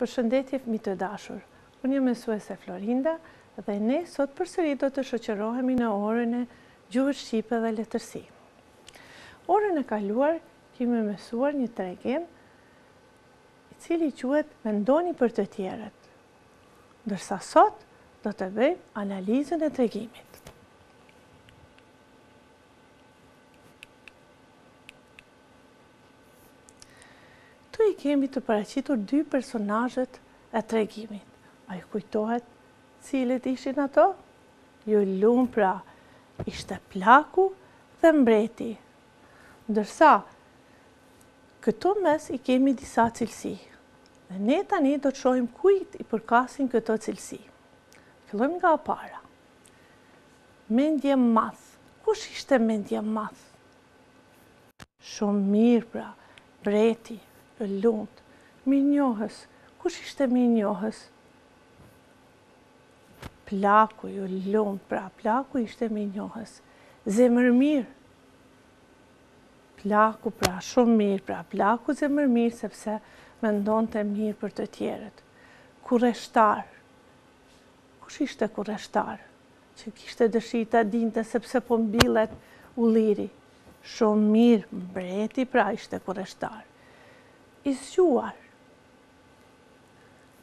Përshëndetje fëmijë të dashur, unë jam mësuese Florinda dhe ne sot përsëri do të shoqërohemi në orën e Gjuhës Shqipe dhe Letërsi. Orën e kaluar kemi mësuar një tregim i cili quhet Mendoni për të tjerët, ndërsa sot do të bëjmë analizën e tregimit. Këtu i kemi të paraqitur dy personazhet e tregimit. A ju kujtohet cilët ishin ato? Ju lumtë pra, ishte plaku dhe mbreti. Ndërsa, këtu në mes i kemi disa cilësi. Dhe ne tani do të shohim kujt i përkasin këto cilësi. Fillojmë nga e para. Mendjemadh. Kush ishte mendjemadh? Shumë mirë pra, mbreti, ju lumtë. Mirënjohës, kush ishte mirënjohës? Plaku, ju lumtë, pra Plaku ishte mirënjohës. Zemërmirë, Plaku pra, shumë mirë, pra Plaku zemërmirë sepse mendonte mirë për të tjerët. Kurreshtar, kush ishte kurreshtar? Që kishte dëshirë ta dinte sepse po mbillet ulliri. Shumë mirë, mbreti pra ishte kurreshtar. I zgjuar.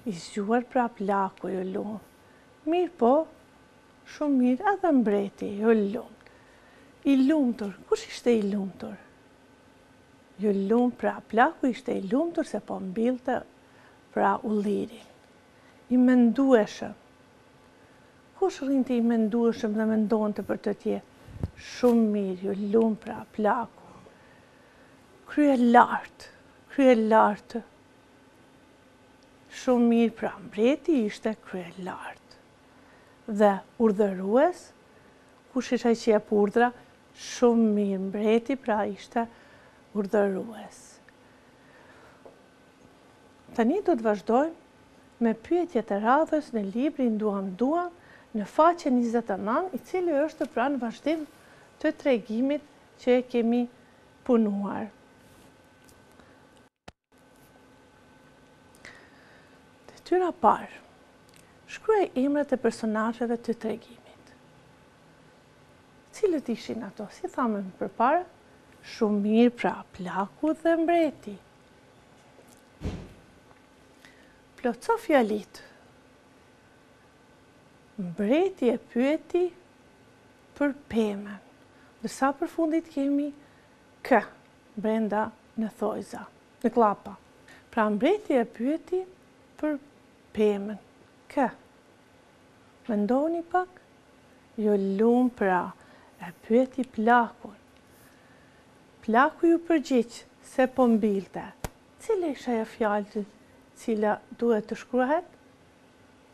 I zgjuar pra plaku ju lumtë. Mirëpo, shumë mirë edhe mbreti ju lumtë. I lumtur, kush ishte i lumtur? Ju lumtë pra plaku ishte i lumtur se po mbillte pra ullirin. I mendueshëm. Kush rrinte i mendueshëm dhe mendonte për të tje shumë mirë ju lumtë pra plaku kryelartë kryelartë shumë mirë pra mbreti ishte kryelartë dhe urdhërues kush ishte ai që jep urdhra shumë mirë mbreti pra ishte urdhërues Tani do të vazhdojmë me pyetjet e radhës në librin Duam Duam në faqen njëzet e nëntë, i cili është pra në vazhdim të tregimit që e kemi punuar. Detyra e parë. Shkruaj emrat e personazheve të tregimit. Cilët ishin ato? Si thamë më përpara? Shumë mirë pra, plaku dhe mbreti. Plotëso fjalitë. Mbreti e pyeti për pemën. Ndërsa për fundi kemi kë brenda në thojza, në kllapa. Pra mbreti e pyeti për pemën. Kë? Mendoni pak? Ju lumtë pra, e pyeti plakun. Plaku iu përgjigj se po mbillte. Cila ishte ajo fjalë cila duhet të shkruhet?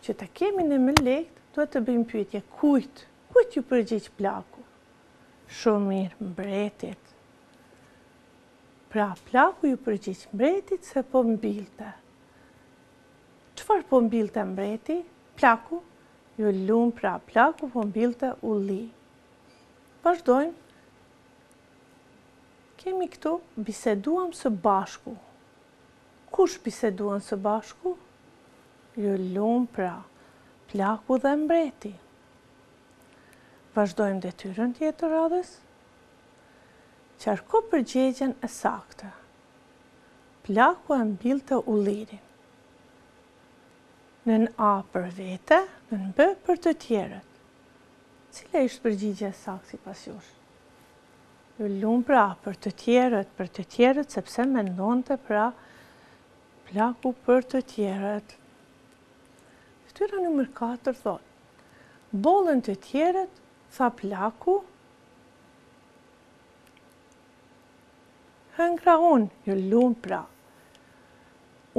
Që ta kemi ne më lehtë, duhet të bëjmë pyetje, kujt? Kujt iu përgjigj plaku? Shumë mirë, mbretit. Pra, plaku iu përgjigj mbretit se po mbillte. Çfarë po mbillte mbreti? Plaku? Ju lumtë pra, plaku po mbillte ulli. Vazhdojmë. Kemi këtu, biseduam së bashku. Kush biseduan së bashku? Ju lumtë pra, plaku dhe mbreti. Vazhdojmë detyrën tjetër të radhës. Qarko përgjegjen e saktë. Plaku e mbillte ullirin. Nën A për vete, nën B për të tjerët. Cila është përgjigjja e saktë sipas jush? Ju lumtë pra për të tjerët, për të tjerët sepse mendonte pra plaku për të tjerët. Detyra numër 4 thotë, Mbollën të tjerët, tha plaku, Hëngra unë ju lumtë pra.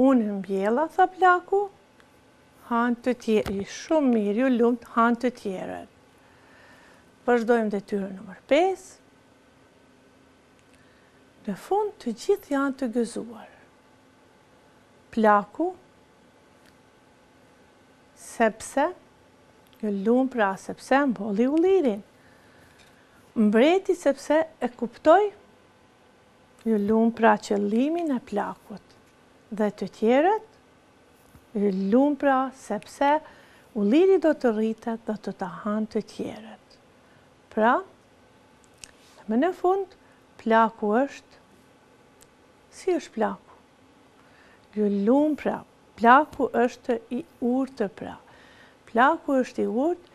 Unë mbjella tha plaku, hanë të tjerë, shumë mirë, ju lumtë, hanë të tjerët. Vazhdojmë detyrën numër 5. Në fund të gjithë janë të gëzuar. Plaku, Sepse, ju lumtë pra sepse e mbolli ullirin. Mbreti sepse e kuptoi, ju lumtë pra qëllimin e plakut. Dhe të tjerët, ju lumtë pra sepse ulliri do të rritet dhe do ta hanë të tjerët. Pra, me në fund, plaku është, si është plaku. Ju lumtë pra Plaku është i urtë pra. Plaku është i urtë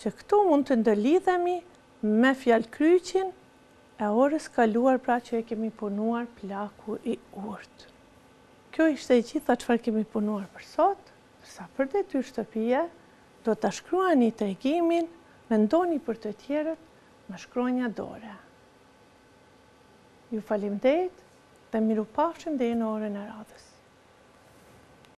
që këtu mund të ndërlidhemi me fjalëkryqin e orës kaluar pra që e kemi punuar plaku i urtë. Kjo ishte e gjitha çfarë kemi punuar për sot, ndërsa për detyrë shtëpie do ta shkruani tregimin, mendoni për të tjerët me shkronja dore. Ju faleminderit dhe mirupafshim deri në orën e radhës.